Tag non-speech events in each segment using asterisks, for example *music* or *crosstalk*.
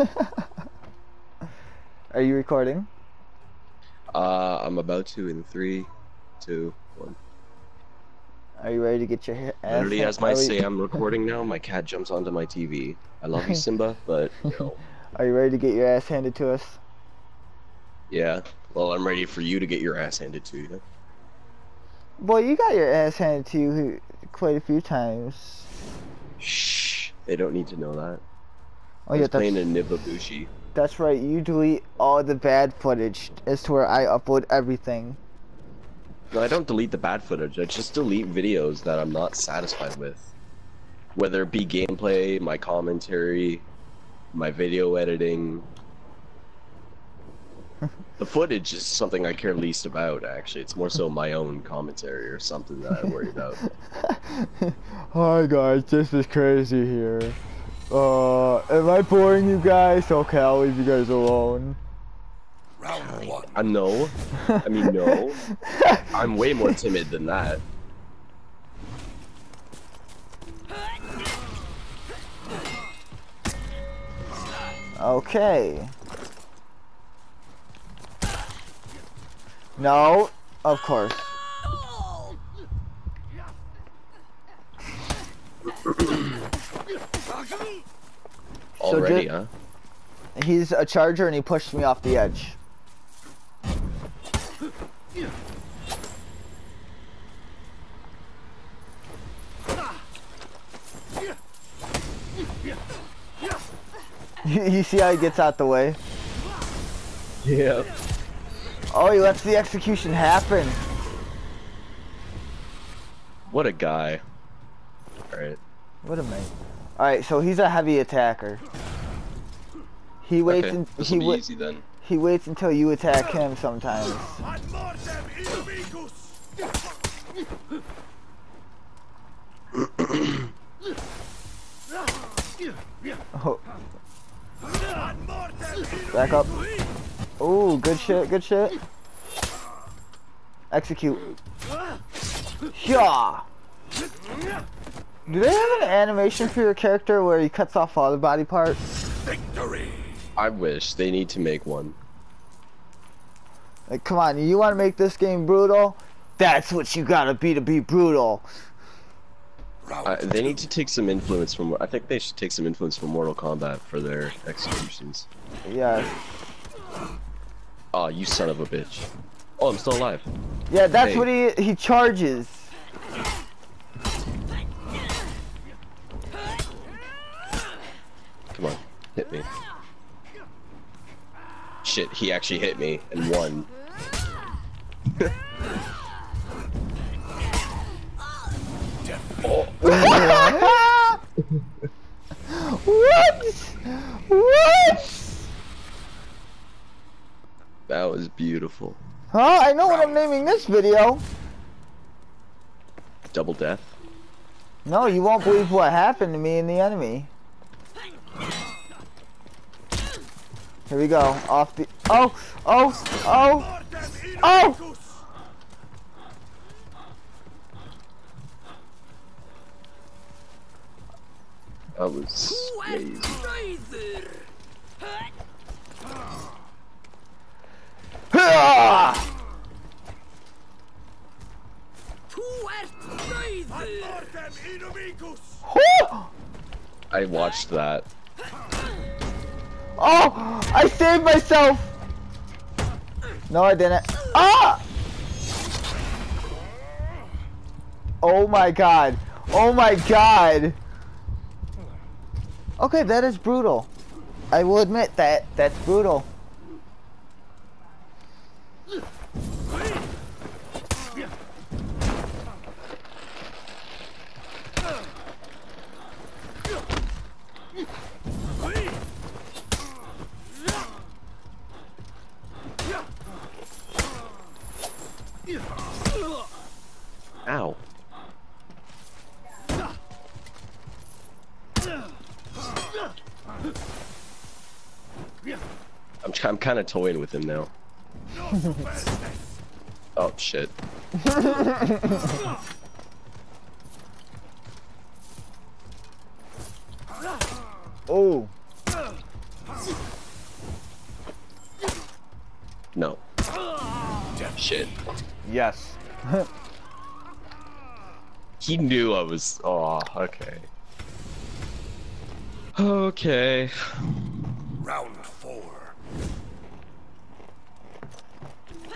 *laughs* Are you recording? Uh, I'm about to in three, two, one. Are you ready to get your ass? Literally, *laughs* as my say I'm recording now, my cat jumps onto my TV. I love you, Simba, *laughs* but you know, are you ready to get your ass handed to us? yeah. Well, I'm ready for you to get your ass handed to you. Boy, you got your ass handed to you quite a few times. Shh. They don't need to know that. Oh I yeah, was playing a Nobushi. that's right. You delete all the bad footage as to where I upload everything. No, I don't delete the bad footage. I just delete videos that I'm not satisfied with. Whether it be gameplay, my commentary, my video editing. *laughs* the footage is something I care least about, actually. It's more so my own commentary or something that I worry about. *laughs* Hi guys, this is crazy here. Uh, am I boring you guys? Okay, I'll leave you guys alone. Round one. I know. I mean, no. *laughs* I'm way more timid than that. Okay. No, of course. *clears throat* Already, did- huh? He's a charger and he pushed me off the edge. You, *laughs* you see how he gets out the way? Yeah. Oh, he lets the execution happen. What a guy. Alright. What a mate. Alright, so he's a heavy attacker. He waits Okay. and he will be wa- easy then. he waits until you attack him sometimes. Ad mortem inimicus. *coughs* Oh, back up. Oh, good shit, good shit. Execute. Yeah. Do they have an animation for your character where he cuts off all the body parts? victory. I wish they need to make one. Like, come on, you want to make this game brutal? That's what you gotta be to be brutal. Uh, they need to take some influence from. I think they should take some influence from Mortal Kombat for their executions. Yeah. Oh, you son of a bitch. Oh, I'm still alive. Yeah, that's Hey. what he he charges. Come on, hit me. Shit, he actually hit me and won. what? What? That was beautiful. Huh? I know what I'm naming this video. Double death. No, you won't believe what happened to me and the enemy. Here we go. Off the. Oh! Oh! Oh! Oh! That was amazing. Hurrah! Ad mortem inimicus. Whew! I watched that. Oh! I saved myself! No, I didn't. Ah! Oh my god. Oh my god. Okay, that is brutal. I will admit that. That's brutal. Ow. I'm, I'm kind of toying with him now. *laughs* Oh shit. Oh. *laughs* He knew I was. Oh, okay. Okay. Round four.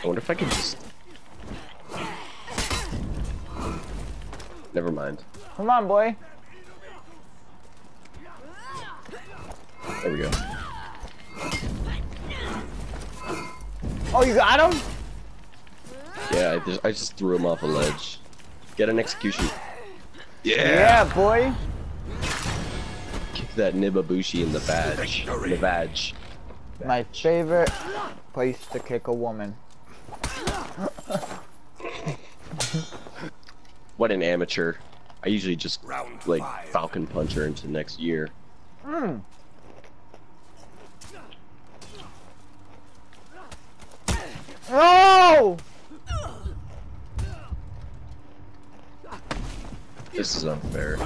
I wonder if I can just. Never mind. Come on, boy. There we go. Oh, you got him? Yeah, I just, I just threw him off a ledge. Get an execution. Yeah, Yeah, boy. Kick that Nobushi in the badge. In the badge. My favorite place to kick a woman. *laughs* What an amateur. I usually just Round like five. Falcon Puncher into next year. Mm. No! This is unfair.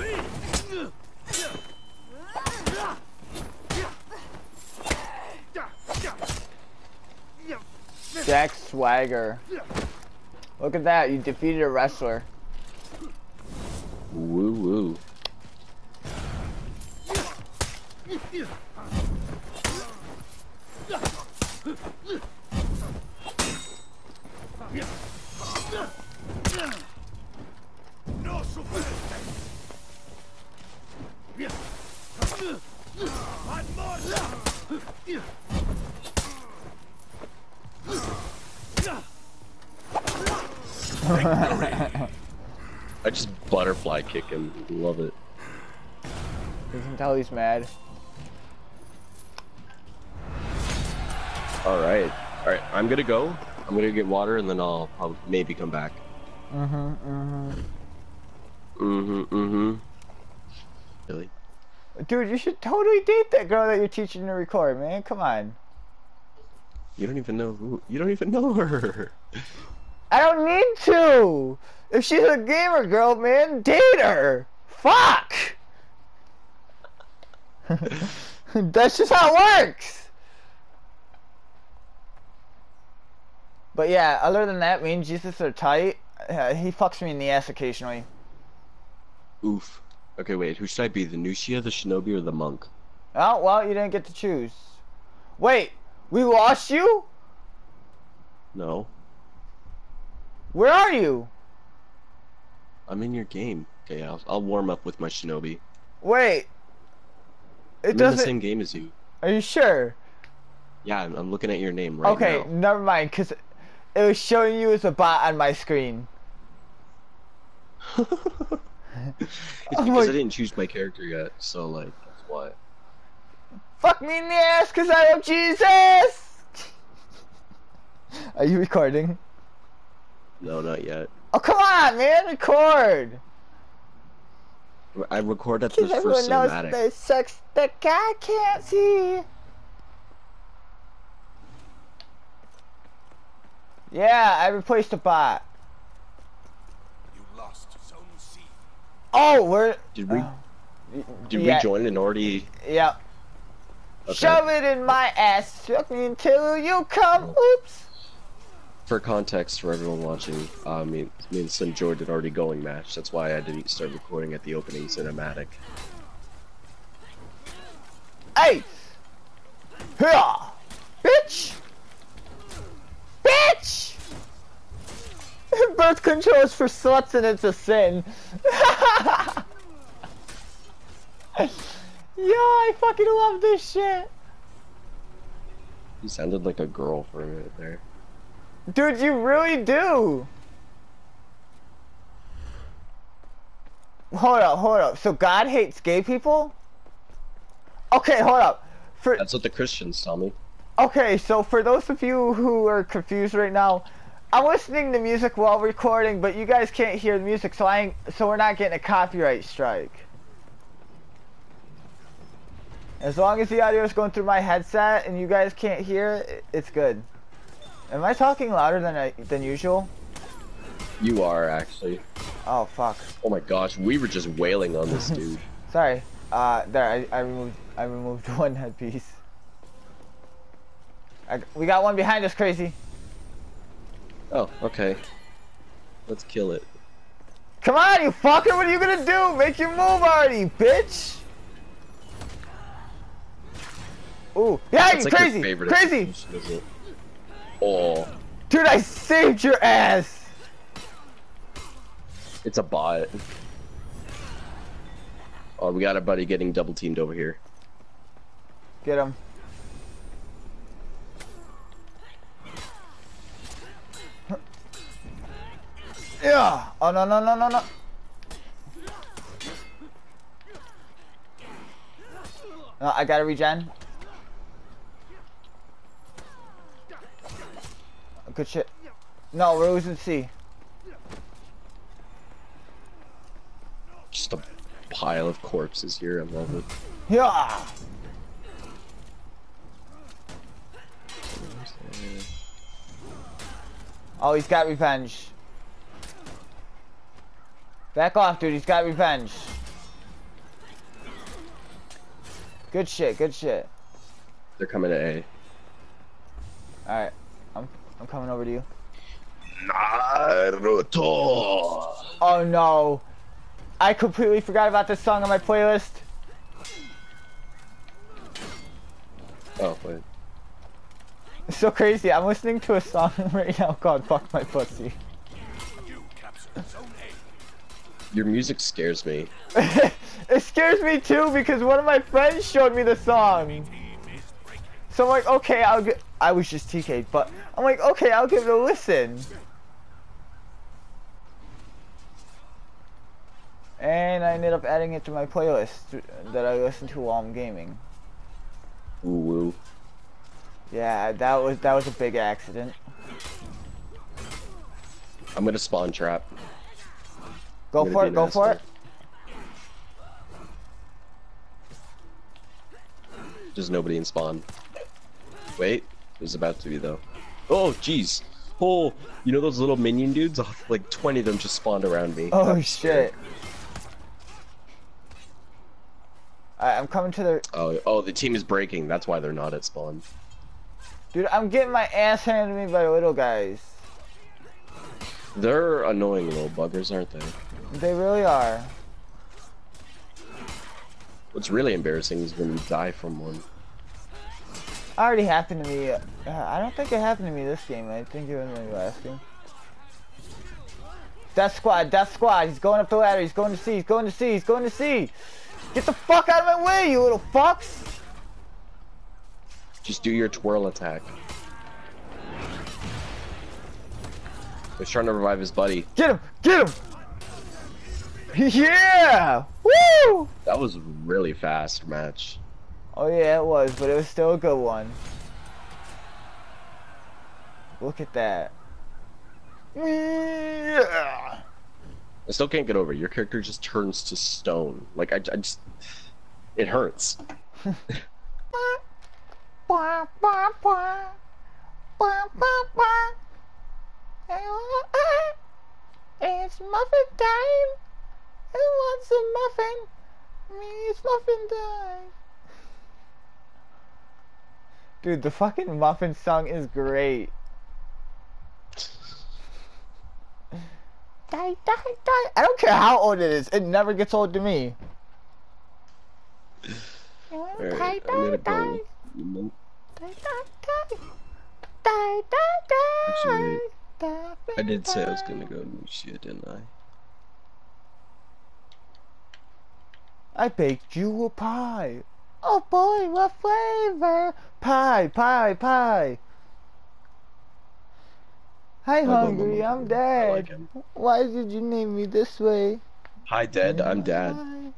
Jack Swagger. Look at that, you defeated a wrestler. Woo woo. No *laughs* I just butterfly kick him. Love it. You can tell he's mad. Alright. Alright, I'm gonna go. I'm gonna get water and then I'll, I'll maybe come back. Mm-hmm, mm-hmm. Mm-hmm, mm-hmm. Really? Dude, you should totally date that girl that you're teaching to record, man. Come on. You don't even know who you don't even know her. *laughs* I don't need to. If she's a gamer girl, man, date her. Fuck. *laughs* That's just how it works. But yeah, other than that, me and Jesus are tight. Uh, he fucks me in the ass occasionally. Oof. Okay, wait, who should I be? The Nuxia, the Shinobi, or the Monk? Oh, well, you didn't get to choose. Wait, we lost you? No. Where are you? I'm in your game. Okay, I'll, I'll warm up with my Shinobi. Wait. It I'm in the same game as you. Are you sure? Yeah, I'm, I'm looking at your name right okay, now. Okay, never mind, because it was showing you as a bot on my screen. *laughs* it's Oh because my- I didn't choose my character yet, so like that's why. Fuck me in the ass because I love Jesus! *laughs* Are you recording? No, not yet. Oh, come on, man, record! I record at the Because everyone first knows cinematic. the sex that guy can't see. Yeah, I replaced a bot. You lost Zone C. Oh, we're. Did we Oh. did yeah, we join and already? Yep. Okay. Shove it in my ass, until you come. Oops. For context for everyone watching, uh, me, me and Sim Joy did already going match. That's why I didn't start recording at the opening cinematic. Hey! Here! Bitch! Bitch! *laughs* Birth control is for sluts and it's a sin. *laughs* Yo, I fucking love this shit. You sounded like a girl for a minute there. Dude, you really do. Hold up, hold up. So God hates gay people? Okay, hold up. For That's what the Christians tell me. Okay, so for those of you who are confused right now, I'm listening to music while recording, but you guys can't hear the music, so I ain't, so we're not getting a copyright strike. As long as the audio is going through my headset and you guys can't hear it, it's good. Am I talking louder than I, than usual? You are actually. Oh fuck. Oh my gosh, we were just wailing on this dude. *laughs* Sorry. Uh, there I, I removed I removed *laughs* one headpiece. I, we got one behind us, crazy. Oh, okay. Let's kill it. Come on, you fucker! What are you gonna do? Make your move already, bitch! Ooh, yeah, you like crazy, crazy! Oh, Dude, I saved your ass! it's a bot. Oh, we got a buddy getting double teamed over here. Get him. Yeah. Oh no no no no no. No, I gotta regen. Good shit. No, we're losing C. Just a pile of corpses here. I love it. Yeah. Oh, he's got revenge. Back off, dude. He's got revenge. Good shit. Good shit. They're coming to A. All right, I'm I'm coming over to you. Naruto. Oh no, I completely forgot about this song on my playlist. Oh wait. It's so crazy. I'm listening to a song *laughs* right now called "Fuck My Pussy." Your music scares me. *laughs* it scares me too because one of my friends showed me the song. Team is breaking. So I'm like, okay, I'll get. I was just TK'd, but I'm like, okay, I'll give it a listen. And I ended up adding it to my playlist that I listen to while I'm gaming. Ooh woo. Yeah, that was that was a big accident. I'm gonna spawn trap. Go for it, go an for it. There's nobody in spawn. Wait, there's about to be though. Oh jeez. Oh, you know those little minion dudes? Oh, like 20 of them just spawned around me. Oh I'm shit. Alright, I'm coming to the Oh, oh, the team is breaking. That's why they're not at spawn. dude. I'm getting my ass handed to me by little guys. They're annoying little buggers, aren't they? They really are. What's really embarrassing is when you die from one. Already happened to me. Uh, I don't think it happened to me this game. I think it was my last game. Death squad, death squad. He's going up the ladder. He's going to C. He's going to C. He's going to C. Get the fuck out of my way, you little fucks! Just do your twirl attack. He's trying to revive his buddy. Get him! Get him! *laughs* Yeah! Woo! That was a really fast match. Oh yeah, it was, but it was still a good one. Look at that. Yeah! I still can't get over it. Your character just turns to stone. Like I, I just, it hurts. *laughs* It's muffin time. Who wants a muffin? Me, it's muffin time. Dude, the fucking muffin song is great. *laughs* Die, die, die. I don't care how old it is. It never gets old to me. Die, die, die. Die, die, die. Die, die, die. Actually, I did say I was gonna go Nuxia, didn't I? I baked you a pie. Oh boy, what flavor? Pie, pie, pie. Hi, hungry. I'm dead. like. Why did you name me this way? Hi, Dad. I'm Dad. Hi.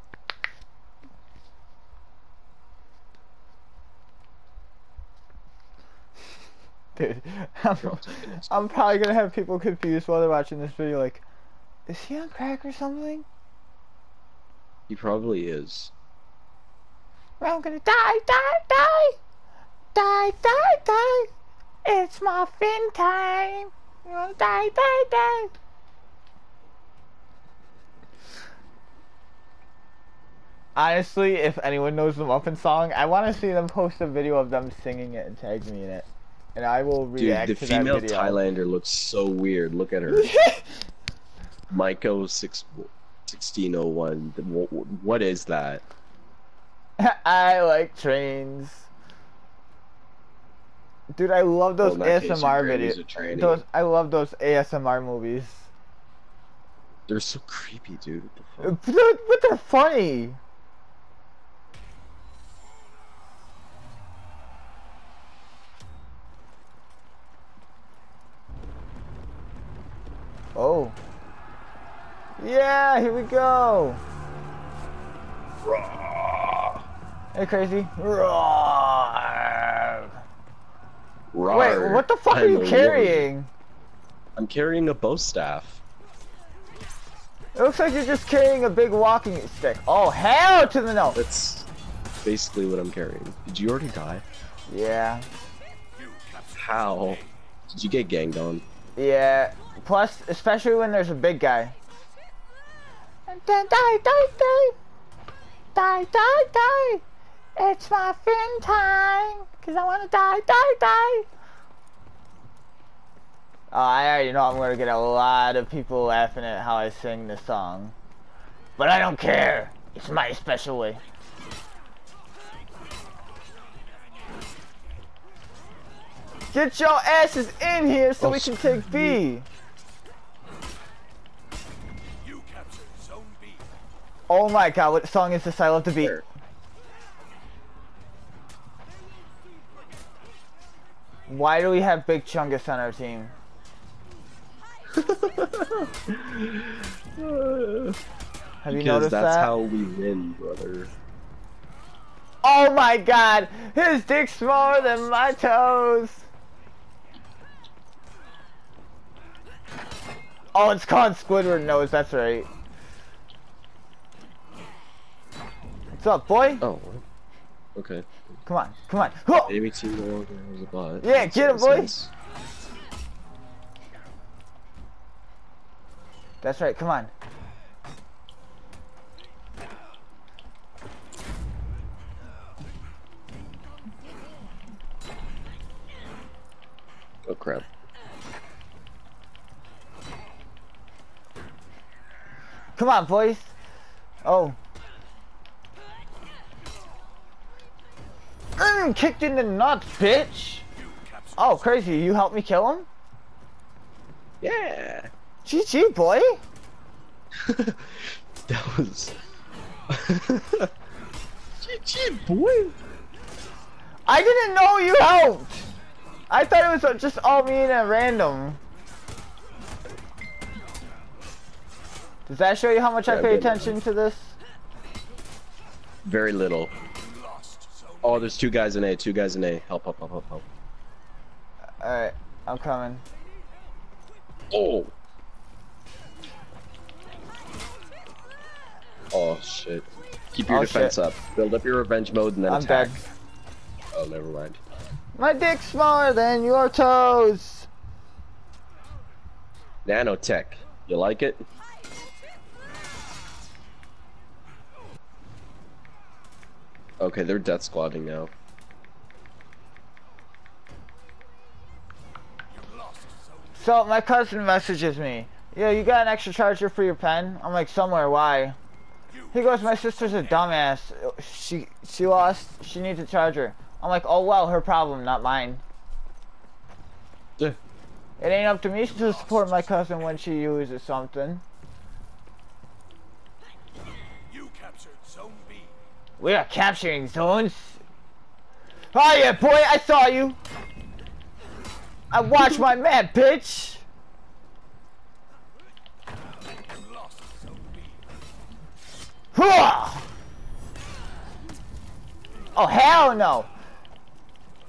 *laughs* Dude, I'm, I'm probably gonna have people confused while they're watching this video. Like, is he on crack or something? He probably is. I'm gonna die, die, die, die, die, die. It's muffin time. You wanna die, die, die. Honestly, if anyone knows the Muffin song, I want to see them post a video of them singing it and tag me in it. and I will Dude, react the to female that video. Highlander looks so weird. Look at her. *laughs* Maiko six sixteen oh one. What is that? *laughs* I like trains. Dude, I love those Well, in that case, ASMR your granny's a videos. Those I love those ASMR movies. They're so creepy, dude. What the fuck? Dude, but they're funny. Yeah, here we go. Hey, crazy. Wait, what the fuck are I'm you carrying? I'm carrying a bow staff. It looks like you're just carrying a big walking stick. Oh, hell to the no. That's basically what I'm carrying. Did you already die? Yeah. How? Did you get ganged on? Yeah. Plus, especially when there's a big guy. And then die, die, die. Die, die, die. It's my fin time. Cause I wanna die, die, die. Oh, I already know I'm gonna get a lot of people laughing at how I sing this song. But I don't care. It's my special way. Get your asses in here so Oh, we can take B. Oh my god, what song is this? I love the beat. Where? Why do we have Big Chungus on our team? *laughs* Have you because noticed that's that? how we win, brother. Oh my god! His dick's smaller than my toes! Oh, it's called Squidward nose, that's right. What's up, boy? Oh. Okay. Come on, come on. Maybe team no longer has a bot. Yeah, That get him, boy. sense. That's right, come on. Oh crap. Come on, boys. Oh. Mm, kicked in the nuts, bitch. Oh, crazy. You helped me kill him? Yeah. GG, boy. *laughs* that was. *laughs* GG, boy. I didn't know you helped. I thought it was just all me and a random. Does that show you how much I pay attention to this? Very little. Oh, there's two guys in A. Two guys in A. Help! Help! Help! Help! Help! Alright, I'm coming. Oh. Oh shit. Keep your Oh, defense shit. up. Build up your revenge mode and then I'm attack. dead. Oh, never mind. My dick's smaller than your toes. Nanotech. You like it? Okay, they're death squadding now. You lost Zone So my cousin messages me. Yeah, you got an extra charger for your pen? I'm like, somewhere. Why? He goes, my sister's a dumbass. She she lost. She needs a charger. I'm like, oh well, her problem, not mine. Yeah. It ain't up to me to support my cousin when she uses something. You captured Zone B. We are capturing zones. Oh yeah, boy, I saw you. I watched my man, bitch. Oh hell no!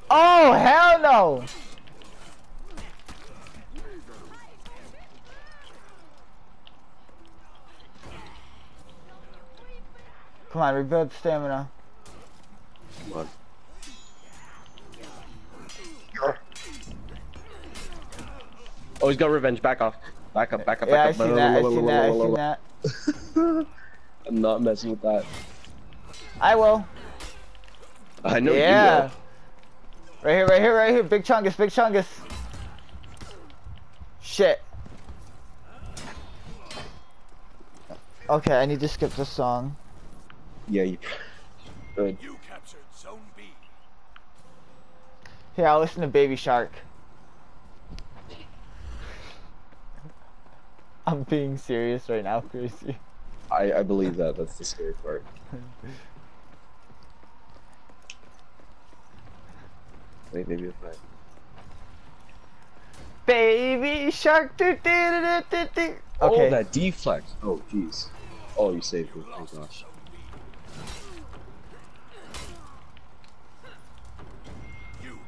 Oh hell no! Come on, rebuild stamina. Come on. Oh, he's got revenge. Back off. Back up. Back up. Yeah, I Back up. seen that. I seen that. I seen *laughs* that. I'm not messing with that. I will. I know Yeah. you Right here, right here, right here. Big Chungus, Big Chungus. Shit. Okay, I need to skip this song. Yeah, you. Good. You captured Zone B. Here, I'll listen to Baby Shark. I'm being serious right now, Gracie. I I believe that. That's the scary part. Wait, maybe if I. Baby Shark. Do, do, do, do, do. Oh, Okay. that deflect. Oh, jeez. Oh, you saved me. Oh gosh.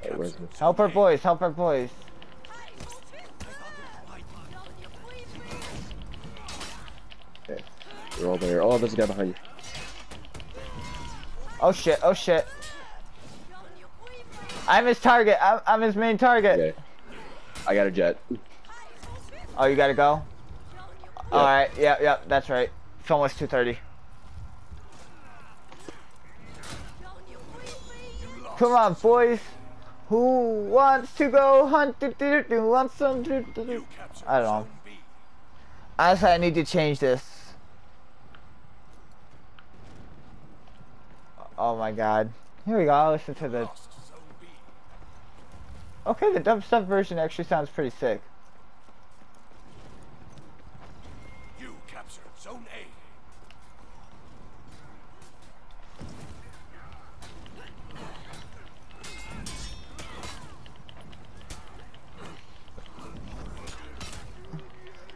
Zone Hey, where's the- Help our boys, help our boys. Okay. You're all there. Oh, there's a guy behind you. Oh shit, oh shit. I'm his target. I'm, I'm his main target. Okay. I got a jet. Oh, you gotta go? Yeah. Alright, yep, yep, that's right. It's almost 2.30. Come on, boys. Who wants to go hunt? Do, do, do, wants some? Do, do, do. I don't know. Honestly, I need to change this. Oh, oh my god. Here we go. I'll listen to the. Lost Zone B. Okay, the dubstep version actually sounds pretty sick.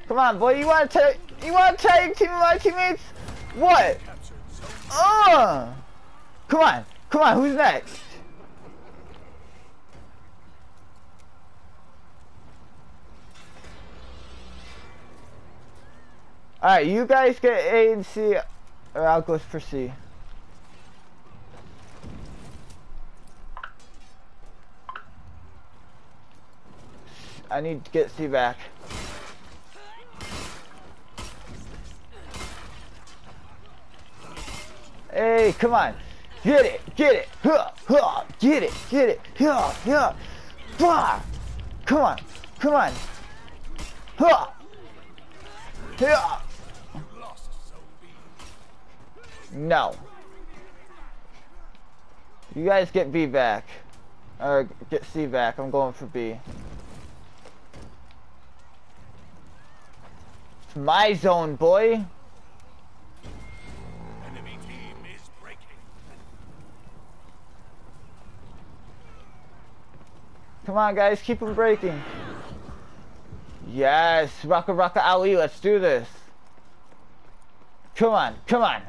Come on, boy. You want to take? You want to take team with my teammates? What? Uh. Come on. Come on. Who's next? Alright, you guys get A and C, or I'll go for C. I need to get C back. Hey, come on. Get it, get it. Huh, huh, get it, get it. Yeah, yeah. Bah. Come on, come on. Huh. B. No. You guys get B back. Or get C back. I'm going for B. It's my zone, boy. Come on, guys. Keep them breaking. Yes. Rucka Rucka Ali. Let's do this. Come on. Come on.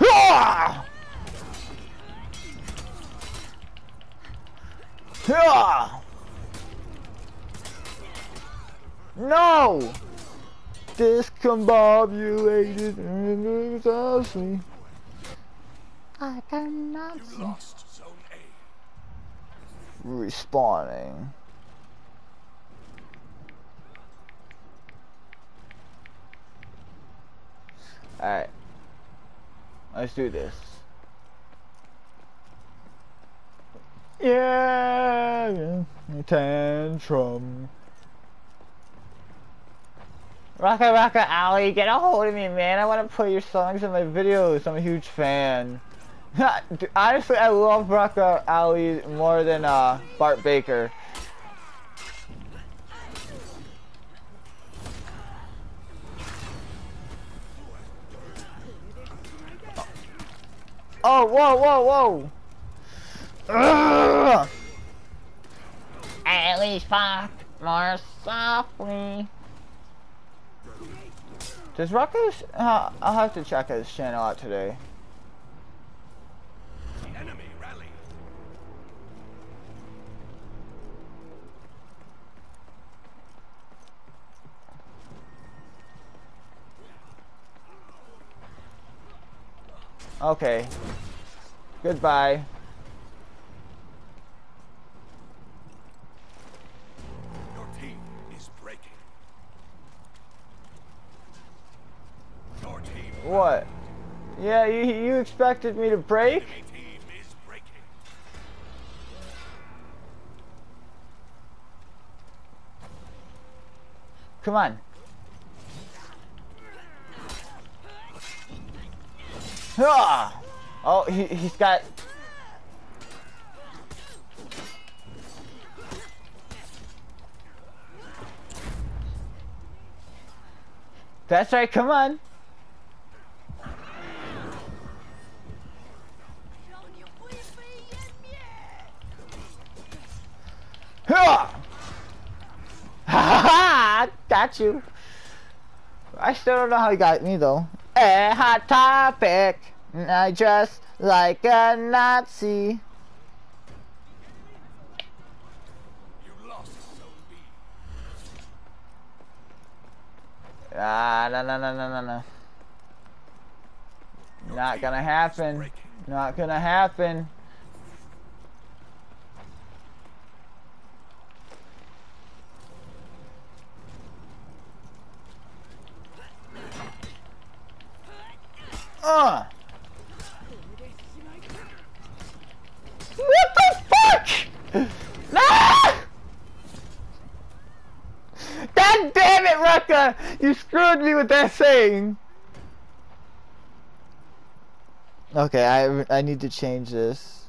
Ah! Ah! No! Discombobulated and exhausting. I cannot You lost Zone A. Respawning. Alright. Let's do this. Yeah, yeah. Tantrum. Rucka Rucka Ali, get a hold of me, man. I want to play your songs in my videos. I'm a huge fan. *laughs* Honestly, I love Rucka Ali more than uh, Bart Baker. Oh, whoa, whoa, whoa! Ugh! At least fuck more softly. Does Rocco's? Uh, I'll have to check his channel out today. The enemy rally. Okay. Goodbye. Yeah, you you expected me to break? Come on. Ah! Oh, he, he's got... That's right, come on. Got you. I still don't know how he got me though. A hot topic. I dress like a Nazi. Ah, no, no, no, no, no, no. Not gonna happen. Not gonna happen. Uh. What the fuck? Ah! *laughs* God damn it, Rucka! You screwed me with that saying. Okay, I I need to change this.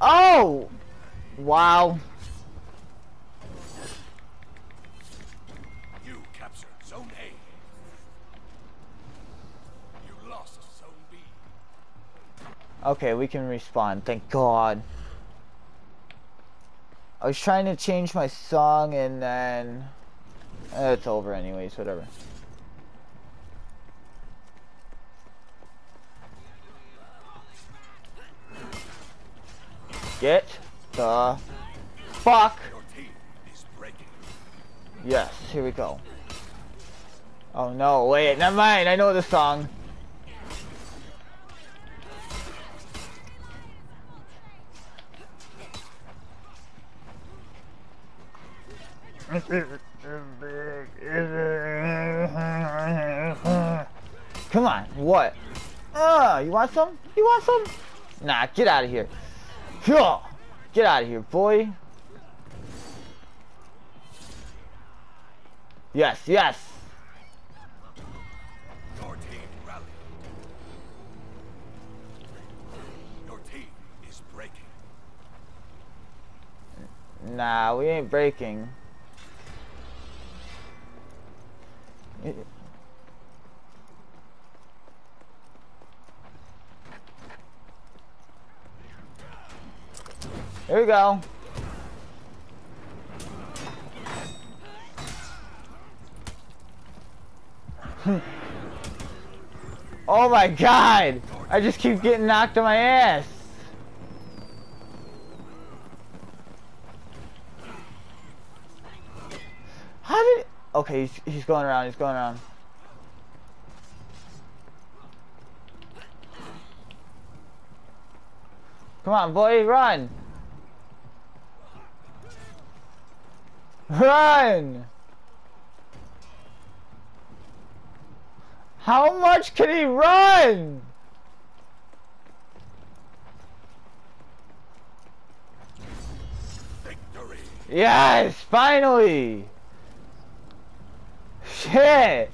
Oh! Wow. You captured Zone A. You lost Zone B. Okay, we can respawn. Thank God. I was trying to change my song and then eh, it's over anyways. Whatever. Get the fuck. Yes, here we go. Oh no, wait, never mind. I know the song. Come on, what? Uh, you want some? You want some? Nah, get out of here. Get out of here, boy. Yes, yes. Your team rallied. Your team is breaking. Nah, we ain't breaking. Here we go. *laughs* oh my god! I just keep getting knocked on my ass. How did? Okay, he's, he's going around. He's going around. Come on, boy, run! Run! How much can he run? Victory. Yes, finally! Shit!